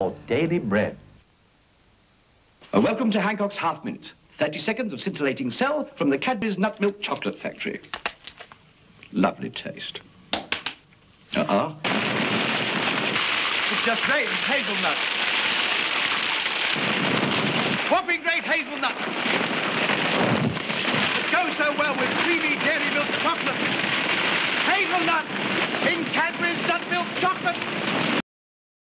For daily bread. Uh, welcome to Hancock's Half Minute. 30 seconds of scintillating cell from the Cadbury's Nut Milk Chocolate Factory. Lovely taste. Uh-uh. It's just great hazelnut. Whopping great hazelnut. It goes so well with creamy dairy milk chocolate. Hazelnut.